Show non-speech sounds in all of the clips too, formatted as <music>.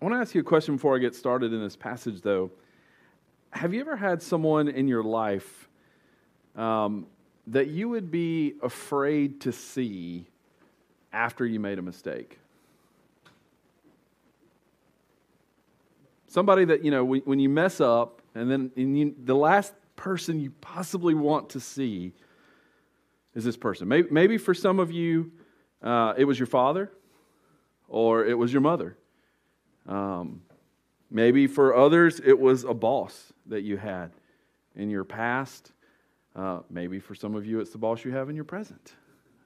I want to ask you a question before I get started in this passage, though. Have you ever had someone in your life um, that you would be afraid to see after you made a mistake? Somebody that, you know, when, you mess up, and then and you, the last person you possibly want to see is this person. Maybe, maybe for some of you, uh, it was your father or it was your mother. Um, maybe for others, it was a boss that you had in your past. Uh, maybe for some of you, it's the boss you have in your present.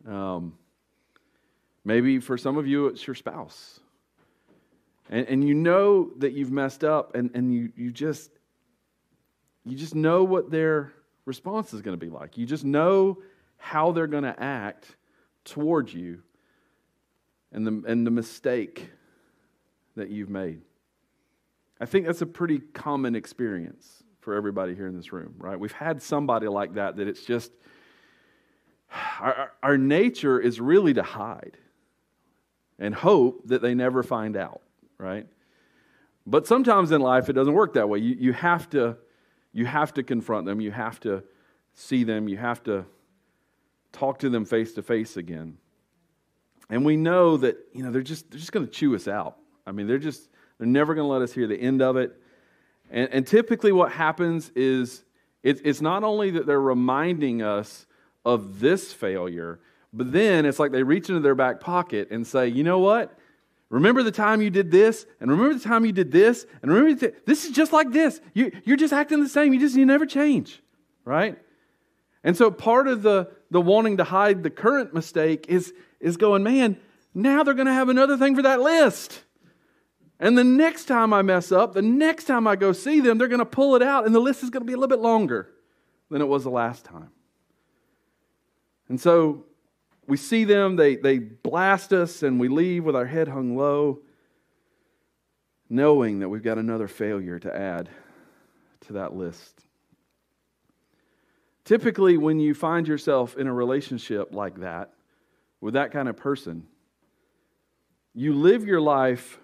Um, maybe for some of you, it's your spouse. And, and you know that you've messed up, and, and you, you just you just know what their response is going to be like. You just know how they're going to act towards you and the, and the mistake that you've made. I think that's a pretty common experience for everybody here in this room, right? We've had somebody like that that it's just, <sighs> our, our nature is really to hide and hope that they never find out, right? But sometimes in life it doesn't work that way. You, you, have, to, you have to confront them, you have to see them, you have to talk to them face to face again. And we know that, you know, they're just, they're just going to chew us out. I mean, they're just, they're never going to let us hear the end of it. And, and typically what happens is it, it's not only that they're reminding us of this failure, but then it's like they reach into their back pocket and say, you know what? Remember the time you did this, and remember the time you did this, and remember th- this is just like this. You, you're just acting the same. You just you never change, right? And so part of the the wanting to hide the current mistake is is going, man. Now they're going to have another thing for that list. And the next time I mess up, the next time I go see them, they're going to pull it out, and the list is going to be a little bit longer than it was the last time. And so we see them, they, they blast us, and we leave with our head hung low, knowing that we've got another failure to add to that list. Typically, when you find yourself in a relationship like that, with that kind of person, you live your life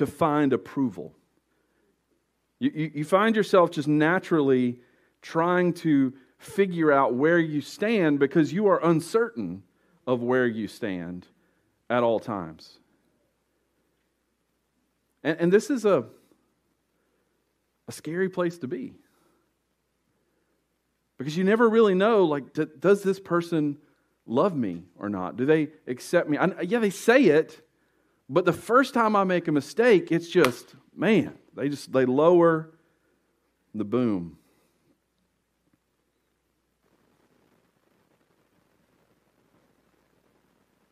to find approval. You, you, you, find yourself just naturally trying to figure out where you stand because you are uncertain of where you stand at all times. And, and this is a, a scary place to be. Because you never really know, like, does this person love me or not? Do they accept me? I, yeah, they say it, but the first time I make a mistake, it's just, man, they just they lower the boom.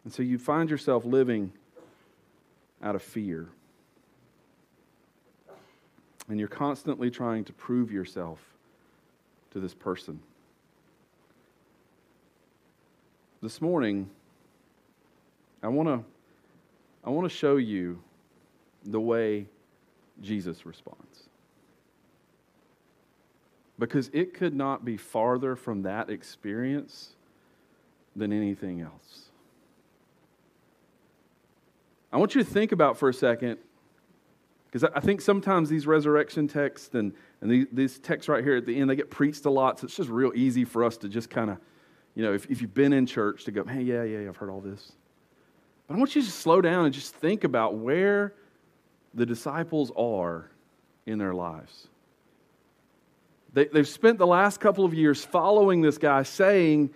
And so you find yourself living out of fear. And you're constantly trying to prove yourself to this person. This morning, I want to I want to show you the way Jesus responds. Because it could not be farther from that experience than anything else. I want you to think about for a second, because I think sometimes these resurrection texts and, and these, these texts right here at the end, they get preached a lot, so it's just real easy for us to just kind of, you know, if, if you've been in church, to go, hey, yeah, yeah, I've heard all this. But I want you to slow down and just think about where the disciples are in their lives. They, they've spent the last couple of years following this guy, saying,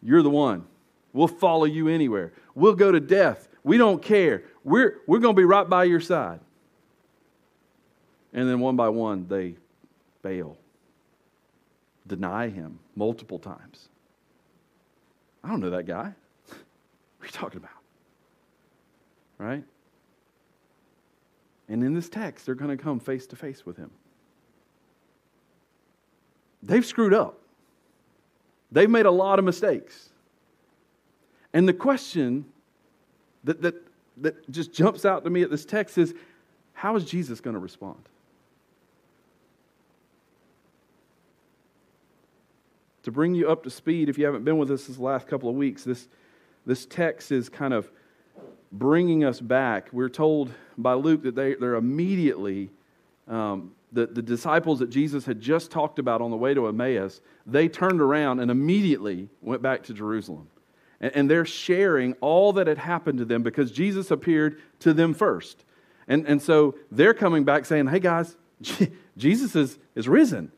You're the one. We'll follow you anywhere. We'll go to death. We don't care. We're, we're going to be right by your side. And then one by one, they bail, deny him multiple times. I don't know that guy. <laughs> what are you talking about? Right? And in this text, they're going to come face to face with him. They've screwed up. They've made a lot of mistakes. And the question that, that, that just jumps out to me at this text is how is Jesus going to respond? To bring you up to speed, if you haven't been with us this last couple of weeks, this, this text is kind of bringing us back. We're told by Luke that they, they're immediately, um, the, the disciples that Jesus had just talked about on the way to Emmaus, they turned around and immediately went back to Jerusalem. And, and they're sharing all that had happened to them because Jesus appeared to them first. And, and so they're coming back saying, hey guys, <laughs> Jesus is, is risen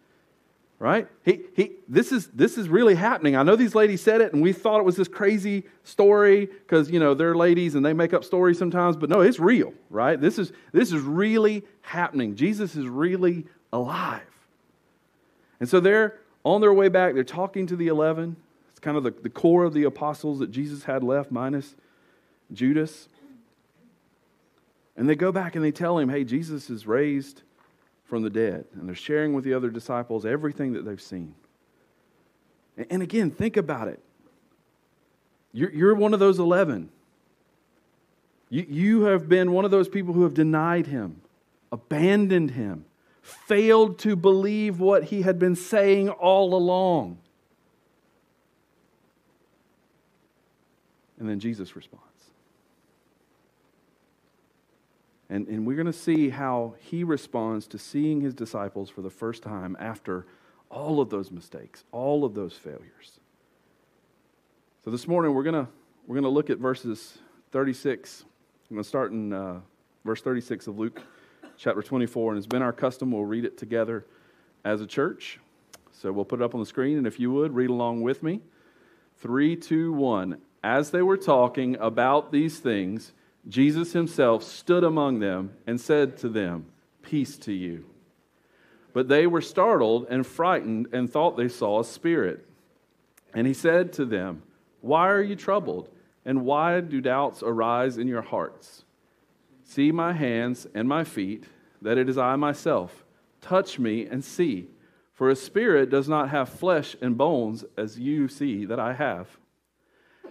right? He, he, this, is, this is really happening. I know these ladies said it, and we thought it was this crazy story because, you know, they're ladies and they make up stories sometimes, but no, it's real, right? This is, this is really happening. Jesus is really alive. And so they're on their way back. They're talking to the 11. It's kind of the, the core of the apostles that Jesus had left, minus Judas. And they go back and they tell him, hey, Jesus is raised from the dead. And they're sharing with the other disciples everything that they've seen. And again, think about it. You're, one of those 11. You, you have been one of those people who have denied him, abandoned him, failed to believe what he had been saying all along. And then Jesus responds. And, and we're going to see how he responds to seeing his disciples for the first time after all of those mistakes, all of those failures. So this morning we're going to we're going to look at verses 36. I'm going to start in uh, verse 36 of Luke chapter 24. And it's been our custom, we'll read it together as a church. So we'll put it up on the screen. And if you would, read along with me. Three, two, one. As they were talking about these things, Jesus himself stood among them and said to them, Peace to you. But they were startled and frightened and thought they saw a spirit. And he said to them, Why are you troubled? And why do doubts arise in your hearts? See my hands and my feet, that it is I myself. Touch me and see. For a spirit does not have flesh and bones, as you see that I have.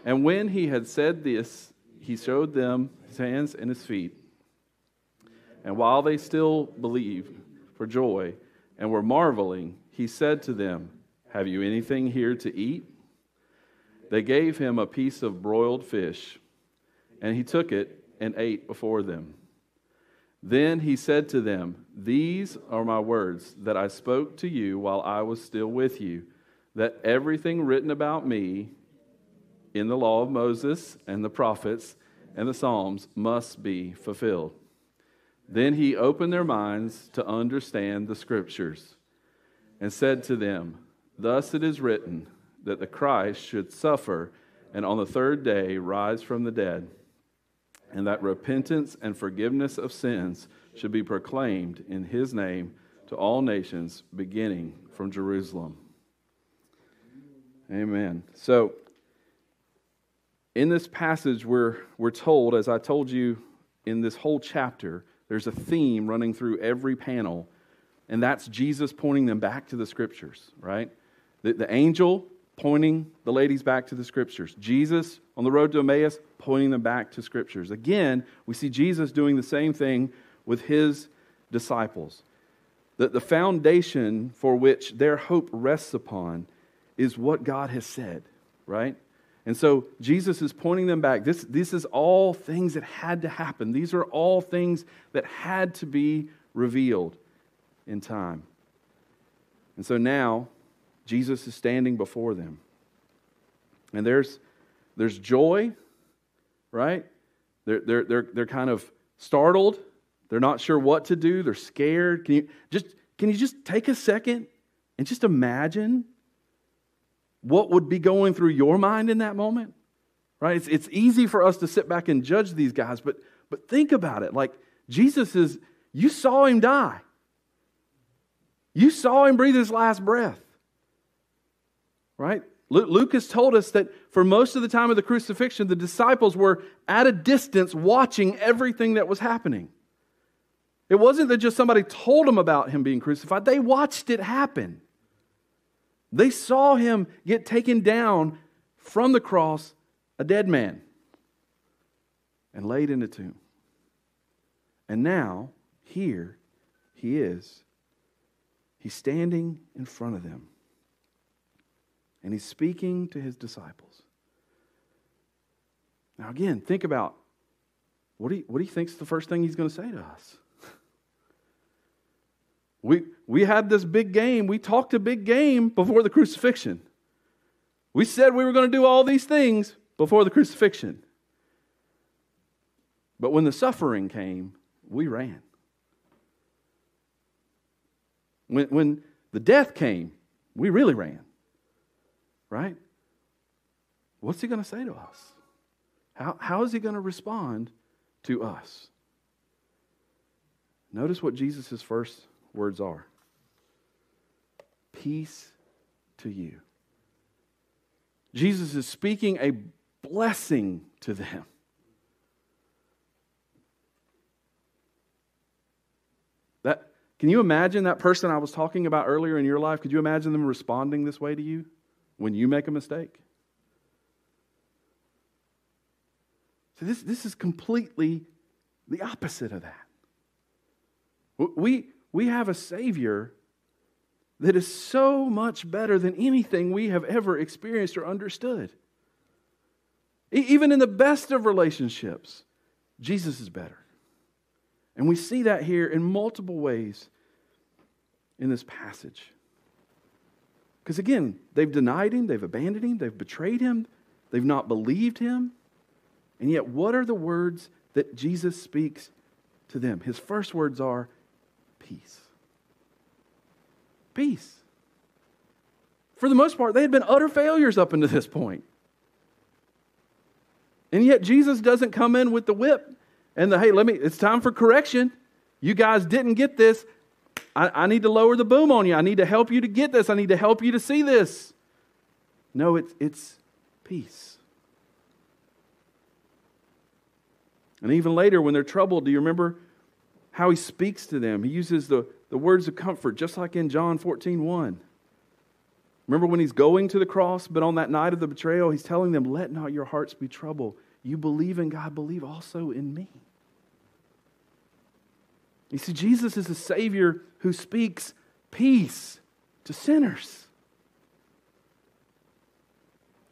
And when he had said this, he showed them his hands and his feet. And while they still believed for joy and were marveling, he said to them, Have you anything here to eat? They gave him a piece of broiled fish, and he took it and ate before them. Then he said to them, These are my words that I spoke to you while I was still with you, that everything written about me in the law of Moses and the prophets and the Psalms must be fulfilled. Then he opened their minds to understand the scriptures and said to them, Thus it is written that the Christ should suffer and on the third day rise from the dead, and that repentance and forgiveness of sins should be proclaimed in his name to all nations, beginning from Jerusalem. Amen. So, in this passage, we're, we're told, as I told you in this whole chapter, there's a theme running through every panel, and that's Jesus pointing them back to the scriptures, right? The, the angel pointing the ladies back to the scriptures. Jesus on the road to Emmaus pointing them back to scriptures. Again, we see Jesus doing the same thing with his disciples. The, the foundation for which their hope rests upon is what God has said, right? And so Jesus is pointing them back. This, this is all things that had to happen. These are all things that had to be revealed in time. And so now Jesus is standing before them. And there's, there's joy, right? They're, they're, they're, they're kind of startled. They're not sure what to do. They're scared. Can you just, can you just take a second and just imagine what would be going through your mind in that moment? Right? It's, it's easy for us to sit back and judge these guys, but, but think about it. Like, Jesus is, you saw him die. You saw him breathe his last breath. Right? Luke has told us that for most of the time of the crucifixion, the disciples were at a distance watching everything that was happening. It wasn't that just somebody told them about him being crucified, they watched it happen. They saw him get taken down from the cross, a dead man, and laid in a tomb. And now, here he is. He's standing in front of them. And he's speaking to his disciples. Now, again, think about what do you, what do you think's the first thing he's going to say to us? We, we had this big game. We talked a big game before the crucifixion. We said we were going to do all these things before the crucifixion. But when the suffering came, we ran. When, when the death came, we really ran. Right? What's he going to say to us? How, how is he going to respond to us? Notice what Jesus' first words are Peace to you. Jesus is speaking a blessing to them. That, can you imagine that person I was talking about earlier in your life? Could you imagine them responding this way to you when you make a mistake? So this, this is completely the opposite of that. We, we have a Savior that is so much better than anything we have ever experienced or understood. Even in the best of relationships, Jesus is better. And we see that here in multiple ways in this passage. Because again, they've denied him, they've abandoned him, they've betrayed him, they've not believed him. And yet, what are the words that Jesus speaks to them? His first words are peace. Peace. For the most part, they had been utter failures up until this point. And yet, Jesus doesn't come in with the whip and the hey, let me, it's time for correction. You guys didn't get this. I, I need to lower the boom on you. I need to help you to get this. I need to help you to see this. No, it's, it's peace. And even later, when they're troubled, do you remember how he speaks to them? He uses the, the words of comfort, just like in John 14 1. Remember when he's going to the cross, but on that night of the betrayal, he's telling them, Let not your hearts be troubled. You believe in God, believe also in me. You see, Jesus is a Savior who speaks peace to sinners.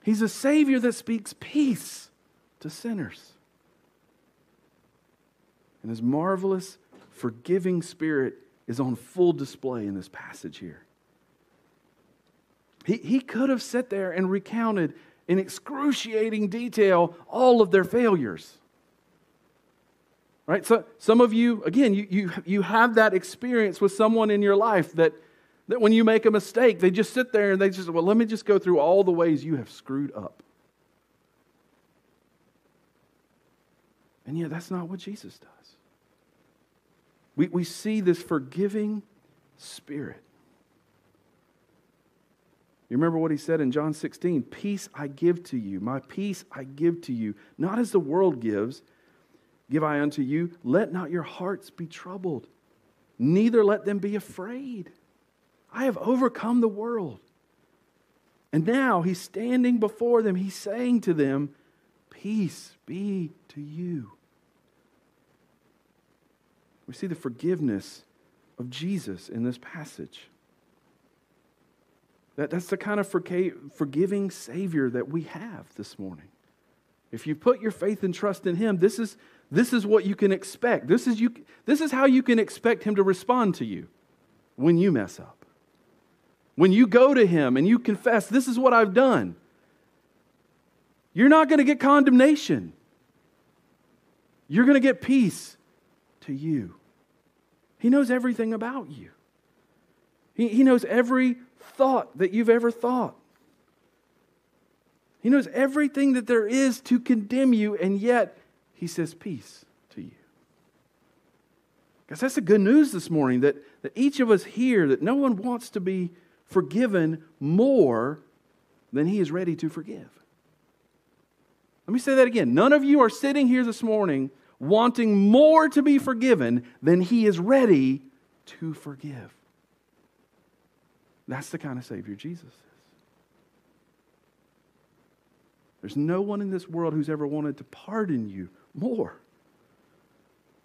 He's a Savior that speaks peace to sinners. And his marvelous, forgiving spirit is on full display in this passage here. He, he could have sat there and recounted in excruciating detail all of their failures. Right? So some of you, again, you, you, you have that experience with someone in your life that, that when you make a mistake, they just sit there and they just, well, let me just go through all the ways you have screwed up. And yet, that's not what Jesus does. We, we see this forgiving spirit. You remember what he said in John 16 Peace I give to you, my peace I give to you, not as the world gives give I unto you. Let not your hearts be troubled, neither let them be afraid. I have overcome the world. And now he's standing before them. He's saying to them, Peace be to you. We see the forgiveness of Jesus in this passage. That, that's the kind of forgiving Savior that we have this morning. If you put your faith and trust in Him, this is, this is what you can expect. This is, you, this is how you can expect Him to respond to you when you mess up. When you go to Him and you confess, This is what I've done, you're not going to get condemnation. You're going to get peace to you. He knows everything about you, He, he knows every thought that you've ever thought. He knows everything that there is to condemn you, and yet he says peace to you. Guys, that's the good news this morning that, that each of us here, that no one wants to be forgiven more than he is ready to forgive. Let me say that again. None of you are sitting here this morning wanting more to be forgiven than he is ready to forgive. That's the kind of Savior Jesus is. There's no one in this world who's ever wanted to pardon you more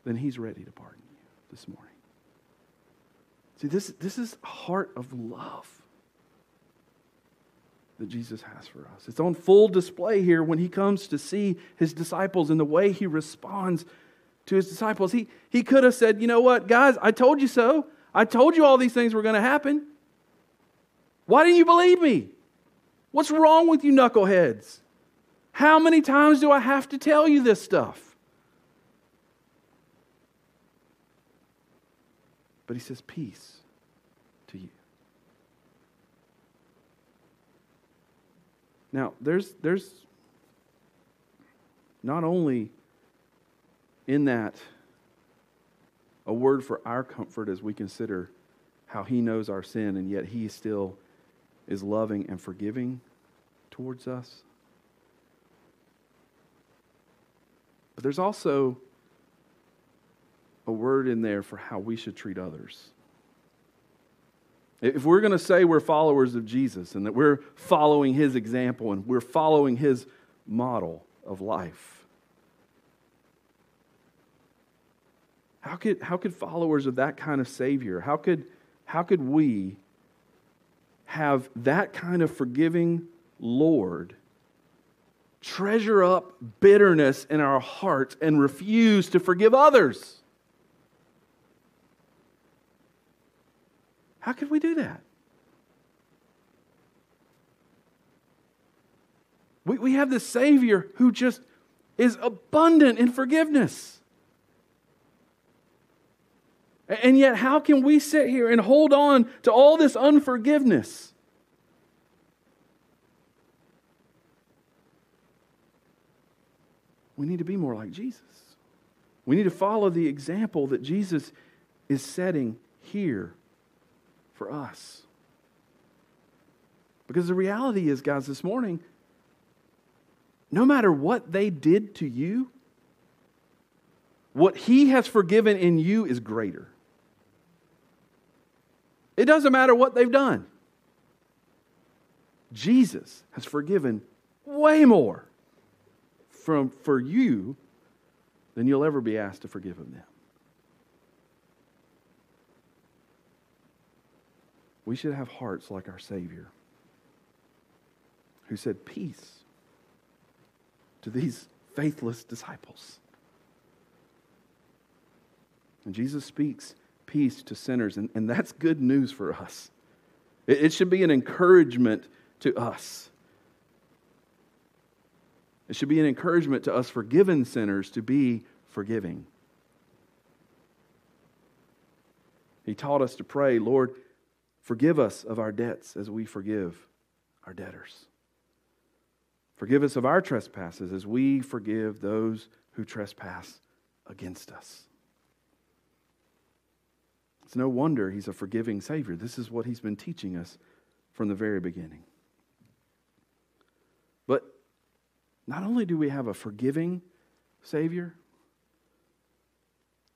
than He's ready to pardon you this morning. See, this, this is heart of love that Jesus has for us. It's on full display here when He comes to see His disciples and the way He responds to his disciples. He, he could have said, You know what, guys, I told you so. I told you all these things were going to happen. Why didn't you believe me? What's wrong with you, knuckleheads? How many times do I have to tell you this stuff? But he says, Peace to you. Now, there's, there's not only in that a word for our comfort as we consider how he knows our sin and yet he still is loving and forgiving towards us. But there's also a word in there for how we should treat others. If we're going to say we're followers of Jesus and that we're following his example and we're following his model of life, how could, how could followers of that kind of Savior, how could, how could we have that kind of forgiving Lord treasure up bitterness in our hearts and refuse to forgive others? How could we do that? We, we have this Savior who just is abundant in forgiveness. And yet, how can we sit here and hold on to all this unforgiveness? We need to be more like Jesus. We need to follow the example that Jesus is setting here for us. Because the reality is, guys, this morning, no matter what they did to you, what He has forgiven in you is greater. It doesn't matter what they've done. Jesus has forgiven way more from, for you than you'll ever be asked to forgive of them. We should have hearts like our Savior, who said, Peace to these faithless disciples. And Jesus speaks peace to sinners, and, and that's good news for us. It, it should be an encouragement to us. It should be an encouragement to us forgiven sinners to be forgiving. He taught us to pray, Lord, Forgive us of our debts as we forgive our debtors. Forgive us of our trespasses as we forgive those who trespass against us. It's no wonder he's a forgiving Savior. This is what he's been teaching us from the very beginning. But not only do we have a forgiving Savior,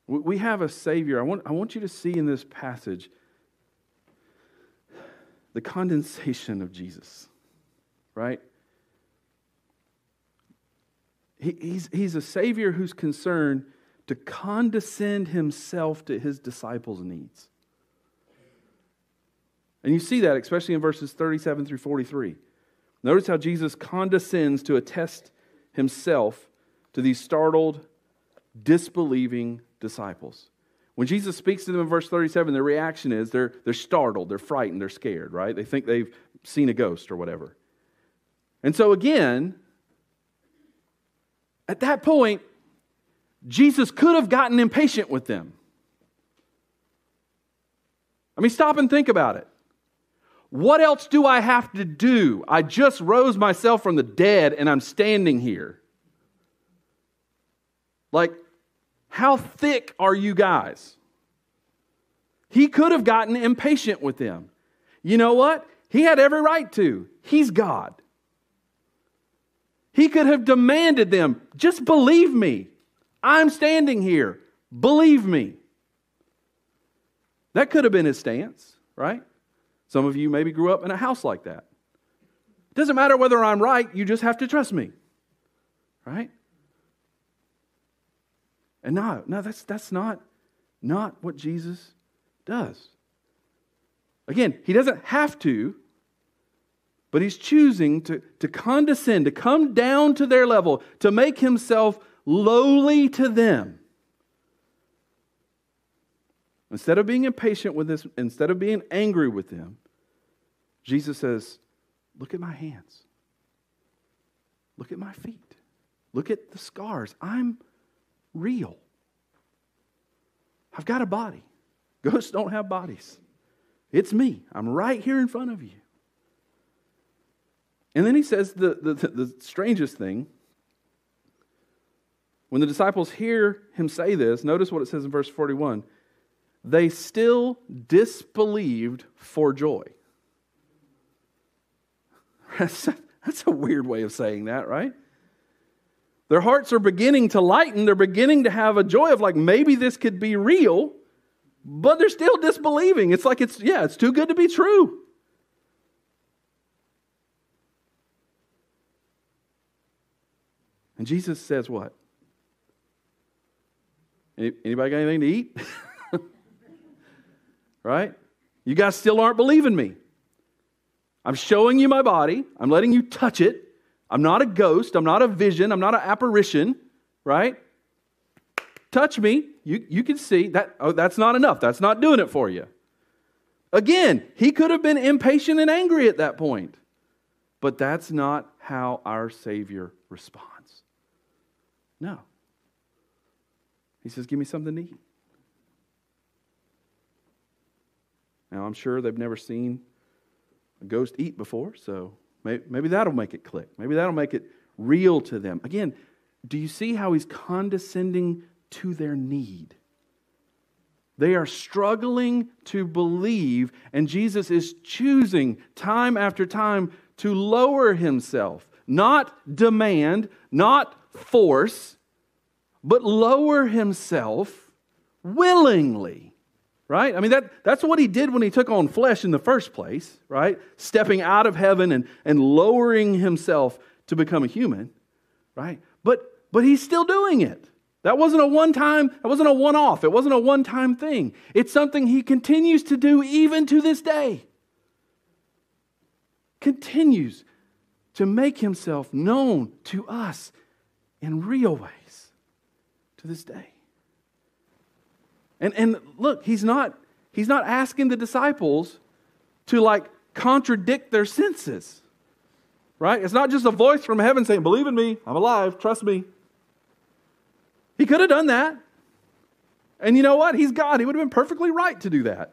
we have a Savior. I want, I want you to see in this passage the condensation of Jesus, right? He, he's, he's a Savior who's concerned to condescend himself to his disciples' needs. And you see that especially in verses 37 through 43. Notice how Jesus condescends to attest himself to these startled, disbelieving disciples. When Jesus speaks to them in verse 37, their reaction is they're, they're startled, they're frightened, they're scared, right? They think they've seen a ghost or whatever. And so, again, at that point, Jesus could have gotten impatient with them. I mean, stop and think about it. What else do I have to do? I just rose myself from the dead and I'm standing here. Like, how thick are you guys? He could have gotten impatient with them. You know what? He had every right to. He's God. He could have demanded them, just believe me. I'm standing here. Believe me. That could have been his stance, right? Some of you maybe grew up in a house like that. Doesn't matter whether I'm right, you just have to trust me, right? And no, no, that's, that's not, not what Jesus does. Again, he doesn't have to, but he's choosing to, to condescend, to come down to their level, to make himself lowly to them, Instead of being impatient with this, instead of being angry with them, Jesus says, Look at my hands. Look at my feet. Look at the scars. I'm real. I've got a body. Ghosts don't have bodies. It's me. I'm right here in front of you. And then he says the, the, the, strangest thing. When the disciples hear him say this, notice what it says in verse 41 they still disbelieved for joy. <laughs> That's, that's a weird way of saying that, right? Their hearts are beginning to lighten. They're beginning to have a joy of, like, maybe this could be real, but they're still disbelieving. It's like, it's, yeah, it's too good to be true. And Jesus says, what? Anybody got anything to eat? <laughs> right? You guys still aren't believing me. I'm showing you my body. I'm letting you touch it. I'm not a ghost. I'm not a vision. I'm not an apparition, right? Touch me. You, you can see that. Oh, that's not enough. That's not doing it for you. Again, he could have been impatient and angry at that point. But that's not how our Savior responds. No. He says, Give me something to eat. Now, I'm sure they've never seen a ghost eat before, so maybe, that'll make it click. Maybe that'll make it real to them. Again, do you see how he's condescending to their need? They are struggling to believe, and Jesus is choosing time after time to lower himself, not demand, not force, but lower himself willingly right? I mean, that, that's what he did when he took on flesh in the first place, right? Stepping out of heaven and, and lowering himself to become a human, right? But, but he's still doing it. That wasn't a one time, that wasn't a one off, it wasn't a one time thing. It's something he continues to do even to this day. Continues to make himself known to us in real ways to this day. And, and look, he's not, he's not asking the disciples to like contradict their senses. Right? It's not just a voice from heaven saying, Believe in me, I'm alive, trust me. He could have done that. And you know what? He's God. He would have been perfectly right to do that.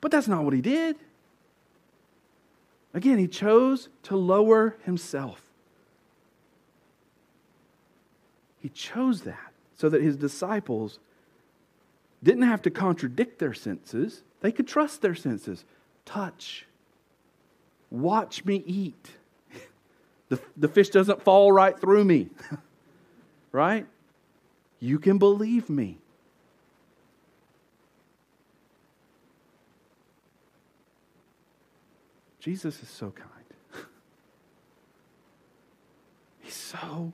But that's not what he did. Again, he chose to lower himself. He chose that so that his disciples didn't have to contradict their senses, they could trust their senses. Touch. Watch me eat. <laughs> The, the fish doesn't fall right through me. <laughs> right? You can believe me. Jesus is so kind. <laughs> He's so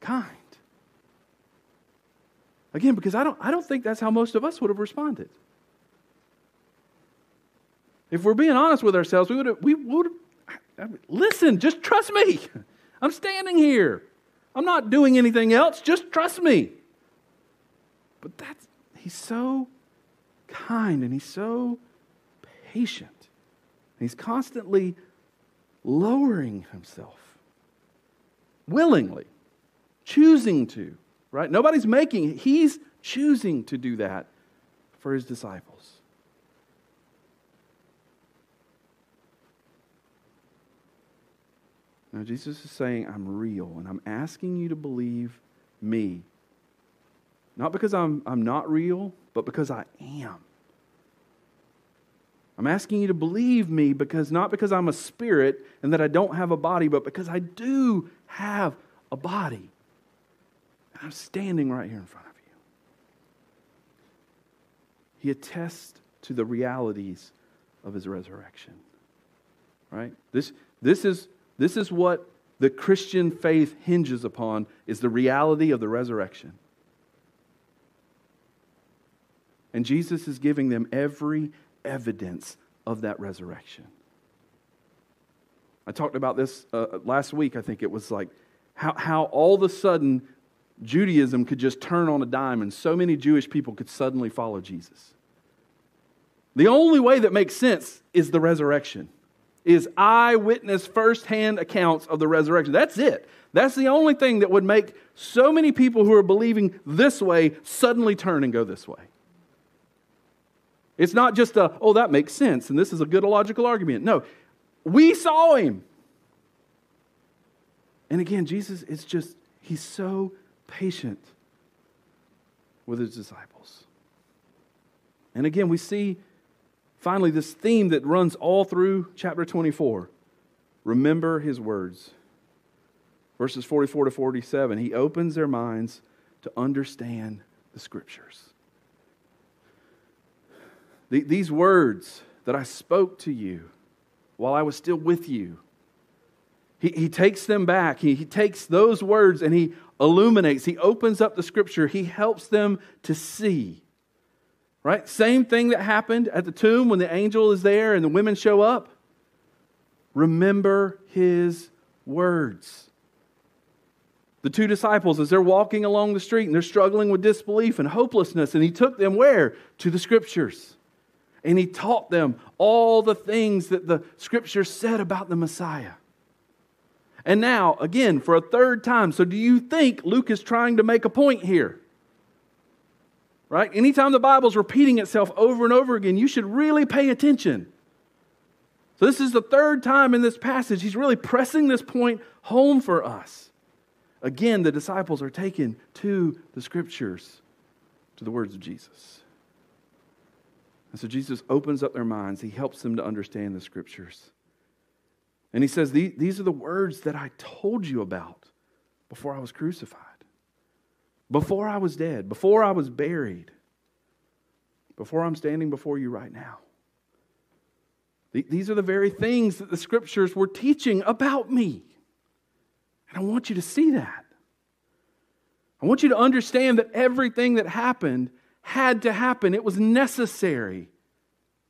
kind. Again, because I don't, I don't think that's how most of us would have responded. If we're being honest with ourselves, we would have, we would have, listen, just trust me. <laughs> I'm standing here. I'm not doing anything else. Just trust me. But that's, he's so kind and he's so patient. He's constantly lowering himself willingly, choosing to right? Nobody's making, he's choosing to do that for his disciples. Now, Jesus is saying, I'm real, and I'm asking you to believe me. Not because I'm, I'm not real, but because I am. I'm asking you to believe me because not because I'm a spirit and that I don't have a body, but because I do have a body. I'm standing right here in front of you. He attests to the realities of his resurrection. Right? This, this, is, this is what the Christian faith hinges upon is the reality of the resurrection. And Jesus is giving them every evidence of that resurrection. I talked about this uh, last week. I think it was like how, how all of a sudden Judaism could just turn on a dime and so many Jewish people could suddenly follow Jesus. The only way that makes sense is the resurrection, is eyewitness firsthand accounts of the resurrection. That's it. That's the only thing that would make so many people who are believing this way suddenly turn and go this way. It's not just a, oh, that makes sense, and this is a good logical argument. No, we saw him. And again, Jesus is just, he's so patient with his disciples. And again, we see finally this theme that runs all through chapter 24 remember his words. Verses 44 to 47, he opens their minds to understand the scriptures. These words that I spoke to you while I was still with you, he, he takes them back. He, he takes those words and he illuminates, he opens up the scripture, he helps them to see. Right? Same thing that happened at the tomb when the angel is there and the women show up. Remember his words. The two disciples, as they're walking along the street and they're struggling with disbelief and hopelessness, and he took them where? To the scriptures. And he taught them all the things that the scriptures said about the Messiah. And now, again, for a third time. So, do you think Luke is trying to make a point here? Right? Anytime the Bible's repeating itself over and over again, you should really pay attention. So, this is the third time in this passage. He's really pressing this point home for us. Again, the disciples are taken to the scriptures, to the words of Jesus. And so Jesus opens up their minds. He helps them to understand the scriptures. And he says, These are the words that I told you about before I was crucified, before I was dead, before I was buried, before I'm standing before you right now. These are the very things that the scriptures were teaching about me. And I want you to see that. I want you to understand that everything that happened had to happen, it was necessary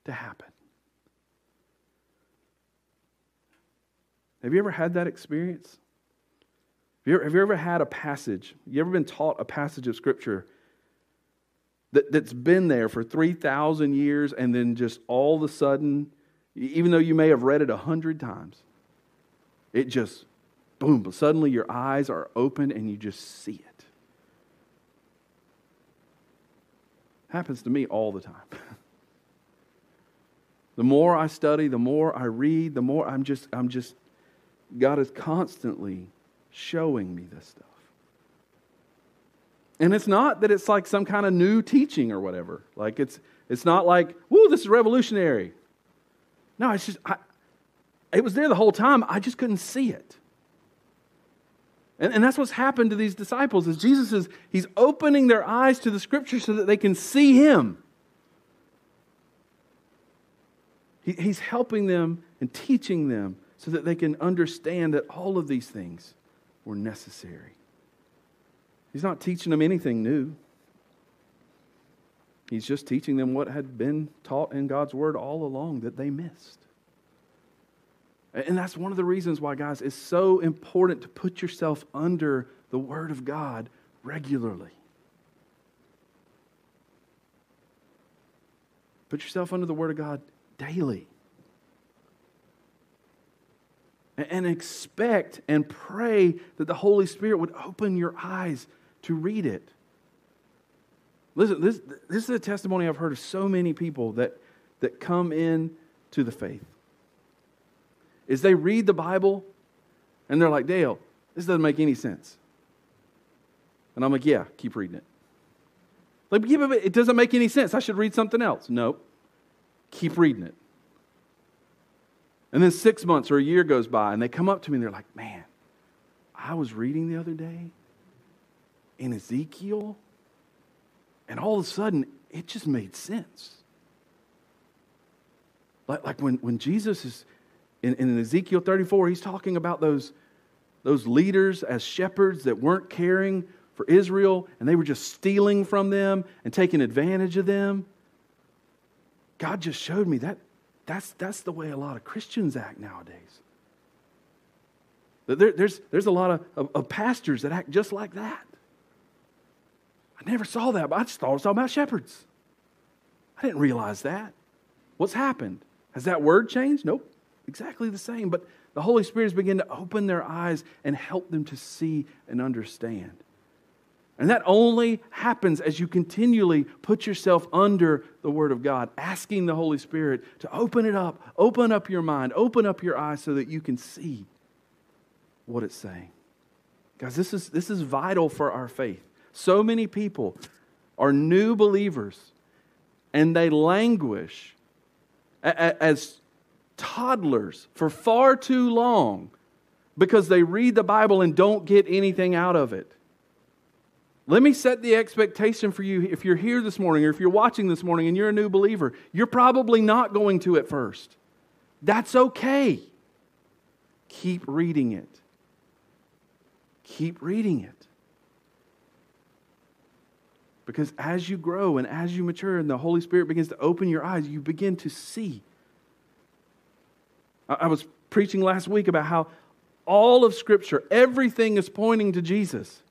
to happen. Have you ever had that experience? Have you, ever, have you ever had a passage? You ever been taught a passage of Scripture that, that's been there for 3,000 years and then just all of a sudden, even though you may have read it a hundred times, it just, boom, suddenly your eyes are open and you just see it. Happens to me all the time. <laughs> the more I study, the more I read, the more I'm just, I'm just God is constantly showing me this stuff. And it's not that it's like some kind of new teaching or whatever. Like it's it's not like, whoa, this is revolutionary. No, it's just I, it was there the whole time. I just couldn't see it. And, and that's what's happened to these disciples is Jesus is he's opening their eyes to the scripture so that they can see him. He, he's helping them and teaching them so that they can understand that all of these things were necessary. He's not teaching them anything new. He's just teaching them what had been taught in God's Word all along that they missed. And that's one of the reasons why, guys, it's so important to put yourself under the Word of God regularly. Put yourself under the Word of God daily and expect and pray that the Holy Spirit would open your eyes to read it. Listen, this, this is a testimony I've heard of so many people that, that come in to the faith. Is they read the Bible and they're like, Dale, this doesn't make any sense. And I'm like, yeah, keep reading it. Like, yeah, it doesn't make any sense. I should read something else. Nope. Keep reading it. And then six months or a year goes by, and they come up to me and they're like, Man, I was reading the other day in Ezekiel, and all of a sudden, it just made sense. Like, like when, when Jesus is in, in Ezekiel 34, he's talking about those, those leaders as shepherds that weren't caring for Israel, and they were just stealing from them and taking advantage of them. God just showed me that that's, that's the way a lot of Christians act nowadays. There, there's, there's a lot of, of, of, pastors that act just like that. I never saw that, but I just thought it was talking about shepherds. I didn't realize that. What's happened? Has that word changed? Nope. Exactly the same. But the Holy Spirit has begun to open their eyes and help them to see and understand. And that only happens as you continually put yourself under the Word of God, asking the Holy Spirit to open it up, open up your mind, open up your eyes so that you can see what it's saying. Guys, this is, this is vital for our faith. So many people are new believers and they languish as toddlers for far too long because they read the Bible and don't get anything out of it. Let me set the expectation for you if you're here this morning or if you're watching this morning and you're a new believer, you're probably not going to at first. That's okay. Keep reading it. Keep reading it. Because as you grow and as you mature and the Holy Spirit begins to open your eyes, you begin to see. I was preaching last week about how all of Scripture, everything is pointing to Jesus.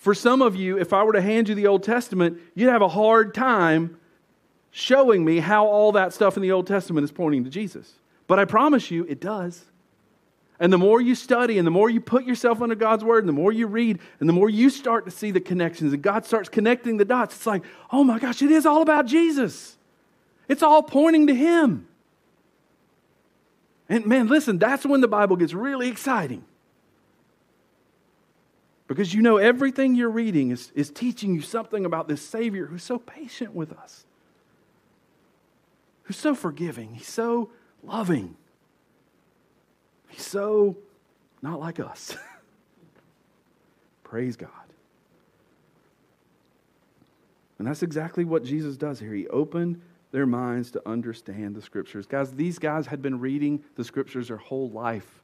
For some of you, if I were to hand you the Old Testament, you'd have a hard time showing me how all that stuff in the Old Testament is pointing to Jesus. But I promise you, it does. And the more you study and the more you put yourself under God's word and the more you read and the more you start to see the connections and God starts connecting the dots, it's like, oh my gosh, it is all about Jesus. It's all pointing to Him. And man, listen, that's when the Bible gets really exciting. Because you know everything you're reading is, is teaching you something about this Savior who's so patient with us, who's so forgiving, he's so loving, he's so not like us. <laughs> Praise God. And that's exactly what Jesus does here. He opened their minds to understand the scriptures. Guys, these guys had been reading the scriptures their whole life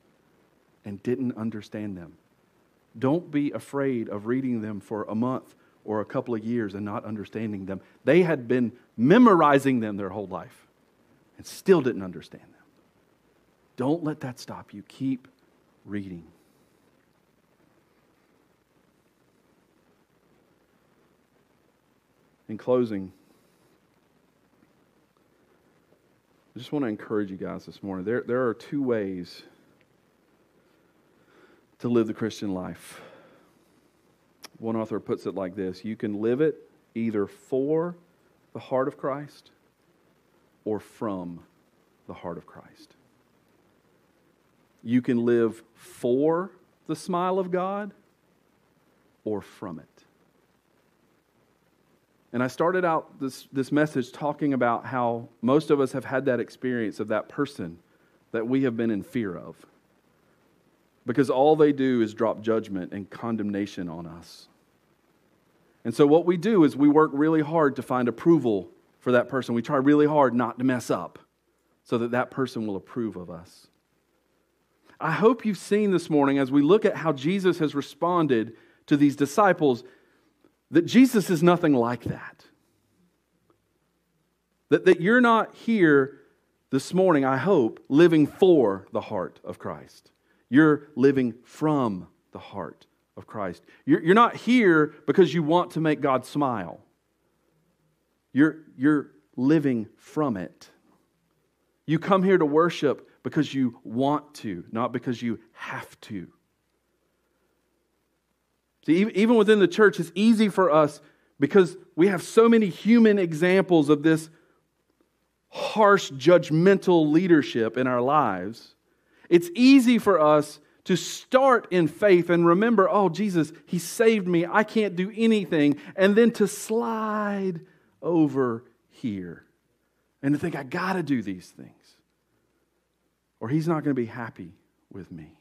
and didn't understand them. Don't be afraid of reading them for a month or a couple of years and not understanding them. They had been memorizing them their whole life and still didn't understand them. Don't let that stop you. Keep reading. In closing, I just want to encourage you guys this morning. There, there are two ways to live the Christian life. One author puts it like this You can live it either for the heart of Christ or from the heart of Christ. You can live for the smile of God or from it. And I started out this, this message talking about how most of us have had that experience of that person that we have been in fear of because all they do is drop judgment and condemnation on us. And so, what we do is we work really hard to find approval for that person. We try really hard not to mess up so that that person will approve of us. I hope you've seen this morning as we look at how Jesus has responded to these disciples that Jesus is nothing like that. That, that you're not here this morning, I hope, living for the heart of Christ. You're living from the heart of Christ. You're, you're not here because you want to make God smile. You're, you're living from it. You come here to worship because you want to, not because you have to. See, even within the church, it's easy for us because we have so many human examples of this harsh, judgmental leadership in our lives it's easy for us to start in faith and remember, oh, Jesus, He saved me. I can't do anything. And then to slide over here and to think, I got to do these things. Or He's not going to be happy with me.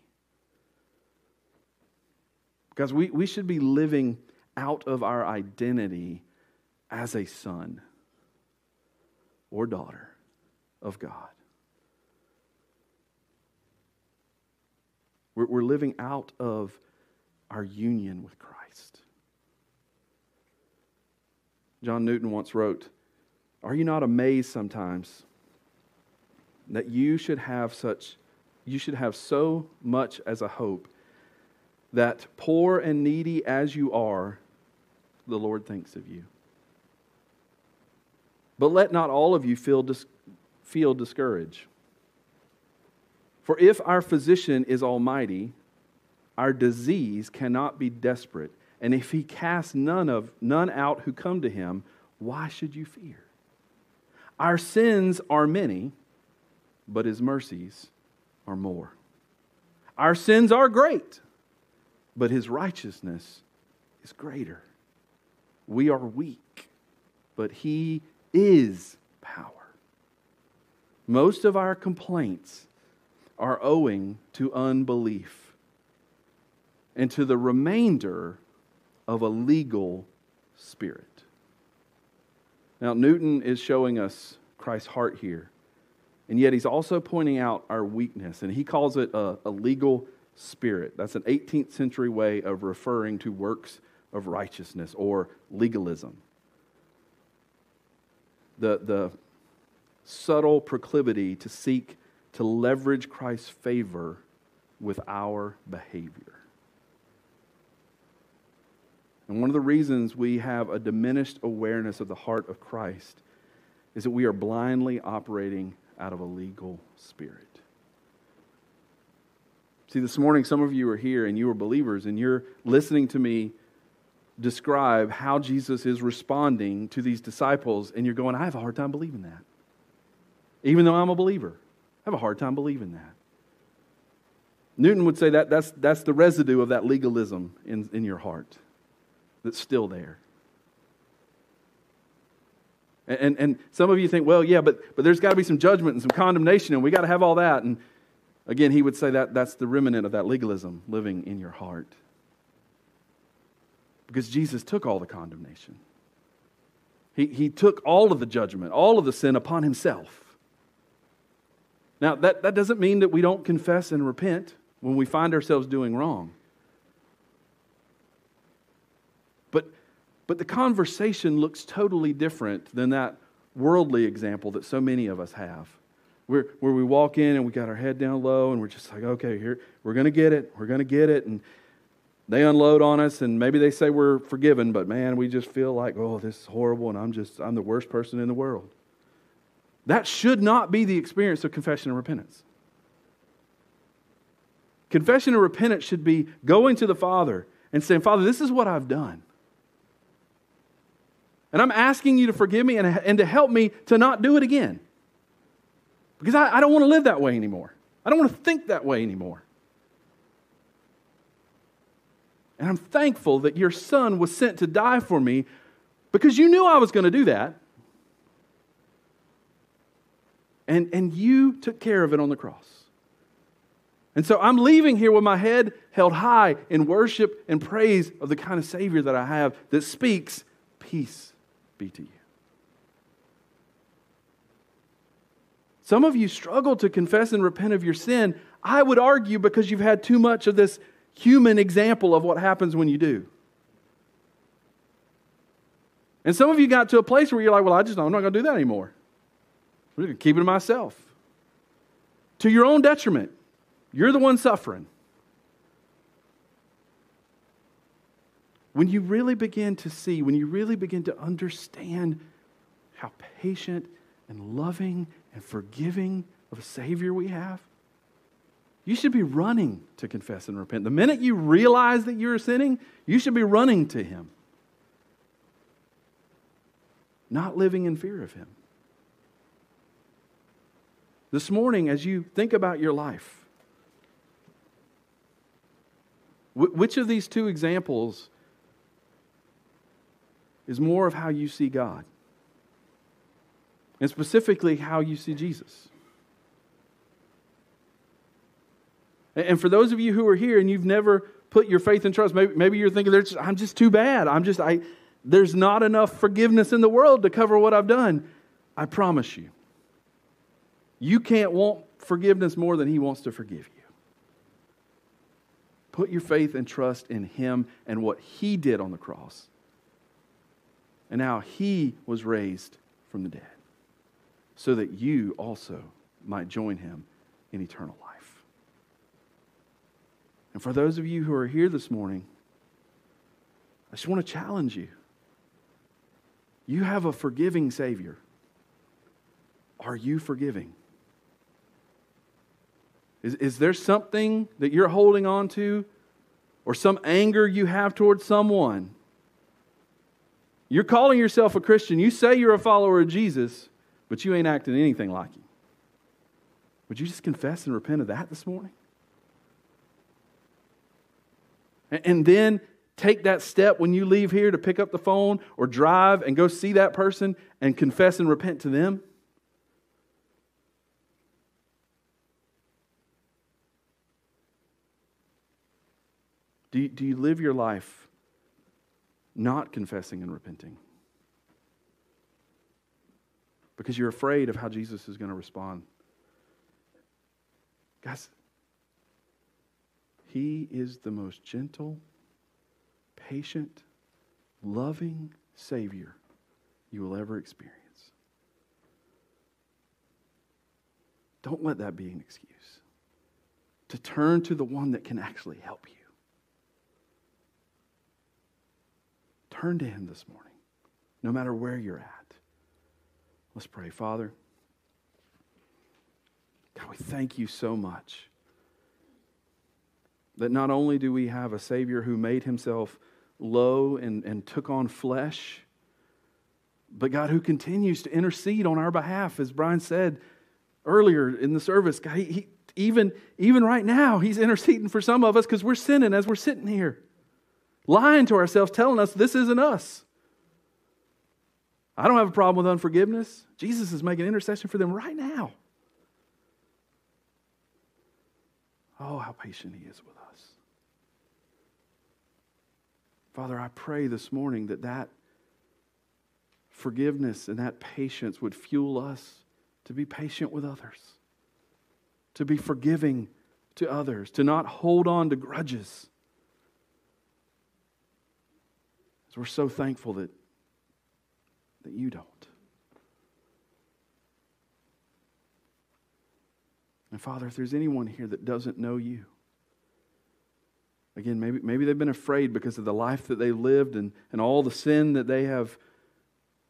Because we, we should be living out of our identity as a son or daughter of God. We're, we're living out of our union with Christ. John Newton once wrote, Are you not amazed sometimes that you should have such you should have so much as a hope that poor and needy as you are, the Lord thinks of you. But let not all of you feel dis- feel discouraged. For if our physician is almighty, our disease cannot be desperate. And if he casts none, of, none out who come to him, why should you fear? Our sins are many, but his mercies are more. Our sins are great, but his righteousness is greater. We are weak, but he is power. Most of our complaints are owing to unbelief and to the remainder of a legal spirit. Now, Newton is showing us Christ's heart here, and yet he's also pointing out our weakness, and he calls it a, a legal spirit. That's an 18th century way of referring to works of righteousness or legalism. The, the subtle proclivity to seek to leverage Christ's favor with our behavior. And one of the reasons we have a diminished awareness of the heart of Christ is that we are blindly operating out of a legal spirit. See, this morning, some of you are here and you are believers, and you're listening to me describe how Jesus is responding to these disciples, and you're going, I have a hard time believing that. Even though I'm a believer, have a hard time believing that. Newton would say that that's, that's the residue of that legalism in, in your heart that's still there. And, and, and some of you think, well, yeah, but, but there's got to be some judgment and some condemnation, and we got to have all that. And again, he would say that that's the remnant of that legalism living in your heart. Because Jesus took all the condemnation, he, he took all of the judgment, all of the sin upon himself. Now, that, that doesn't mean that we don't confess and repent when we find ourselves doing wrong. But, but the conversation looks totally different than that worldly example that so many of us have. Where, where we walk in and we got our head down low and we're just like, okay, here, we're going to get it. We're going to get it. And they unload on us and maybe they say we're forgiven, but man, we just feel like, oh, this is horrible and I'm just, I'm the worst person in the world. That should not be the experience of confession and repentance. Confession and repentance should be going to the Father and saying, Father, this is what I've done. And I'm asking you to forgive me and, and to help me to not do it again. Because I, I don't want to live that way anymore. I don't want to think that way anymore. And I'm thankful that your son was sent to die for me because you knew I was going to do that. And, and you took care of it on the cross. And so I'm leaving here with my head held high in worship and praise of the kind of Savior that I have that speaks, Peace be to you. Some of you struggle to confess and repent of your sin. I would argue because you've had too much of this human example of what happens when you do. And some of you got to a place where you're like, well, I just, I'm not going to do that anymore. I'm going to keep it to myself. To your own detriment. You're the one suffering. When you really begin to see, when you really begin to understand how patient and loving and forgiving of a Savior we have, you should be running to confess and repent. The minute you realize that you're sinning, you should be running to Him, not living in fear of Him. This morning, as you think about your life, which of these two examples is more of how you see God? And specifically, how you see Jesus? And for those of you who are here and you've never put your faith and trust, maybe, maybe you're thinking, I'm just too bad. I'm just, I, there's not enough forgiveness in the world to cover what I've done. I promise you, you can't want forgiveness more than He wants to forgive you. Put your faith and trust in Him and what He did on the cross and how He was raised from the dead so that you also might join Him in eternal life. And for those of you who are here this morning, I just want to challenge you. You have a forgiving Savior Are you forgiving? Is, is there something that you're holding on to or some anger you have towards someone? You're calling yourself a Christian. You say you're a follower of Jesus, but you ain't acting anything like him. Would you just confess and repent of that this morning? And then take that step when you leave here to pick up the phone or drive and go see that person and confess and repent to them? Do you, do you live your life not confessing and repenting? Because you're afraid of how Jesus is going to respond. Guys, He is the most gentle, patient, loving Savior you will ever experience. Don't let that be an excuse to turn to the one that can actually help you. Turn to Him this morning, no matter where you're at. Let's pray. Father, God, we thank you so much that not only do we have a Savior who made himself low and, and took on flesh, but God who continues to intercede on our behalf, as Brian said earlier in the service. God, he, he even, even right now, He's interceding for some of us because we're sinning as we're sitting here, lying to ourselves, telling us this isn't us. I don't have a problem with unforgiveness. Jesus is making intercession for them right now. Oh, how patient He is with us. Father, I pray this morning that that forgiveness and that patience would fuel us to be patient with others, to be forgiving to others, to not hold on to grudges. As we're so thankful that, that you don't. And Father, if there's anyone here that doesn't know you, Again, maybe, maybe they've been afraid because of the life that they lived and, and all the sin that they have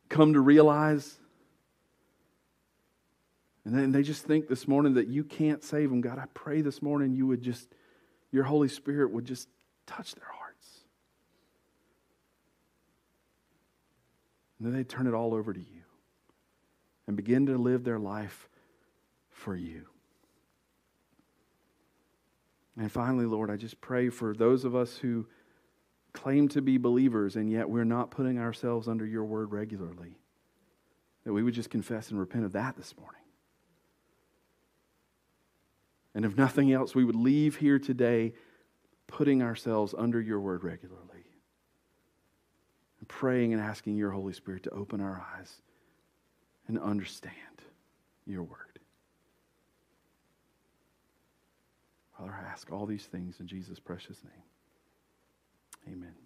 come to realize. And then they just think this morning that you can't save them. God, I pray this morning you would just, your Holy Spirit would just touch their hearts. And then they turn it all over to you and begin to live their life for you. And finally, Lord, I just pray for those of us who claim to be believers and yet we're not putting ourselves under your word regularly, that we would just confess and repent of that this morning. And if nothing else, we would leave here today putting ourselves under your word regularly praying and asking your Holy Spirit to open our eyes and understand your word. Father, I ask all these things in Jesus' precious name. Amen.